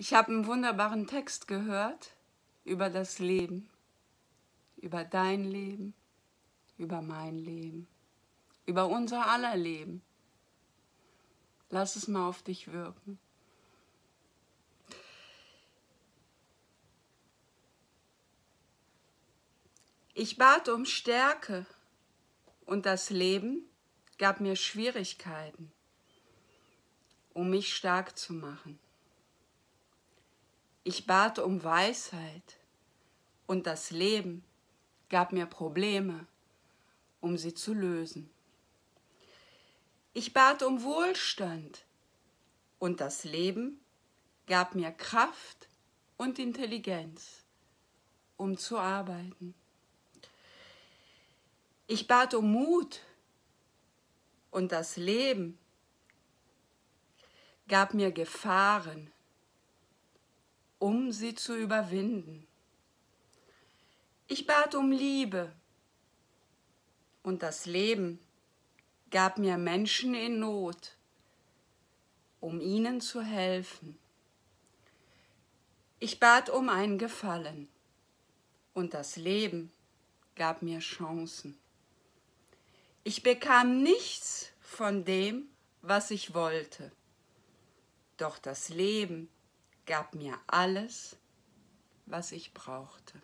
Ich habe einen wunderbaren Text gehört über das Leben, über dein Leben, über mein Leben, über unser aller Leben. Lass es mal auf dich wirken. Ich bat um Stärke und das Leben gab mir Schwierigkeiten, um mich stark zu machen. Ich bat um Weisheit und das Leben gab mir Probleme, um sie zu lösen. Ich bat um Wohlstand und das Leben gab mir Kraft und Intelligenz, um zu arbeiten. Ich bat um Mut und das Leben gab mir Gefahren, um sie zu überwinden. Ich bat um Liebe und das Leben gab mir Menschen in Not, um ihnen zu helfen. Ich bat um ein Gefallen und das Leben gab mir Chancen. Ich bekam nichts von dem, was ich wollte, doch das Leben gab mir alles, was ich brauchte.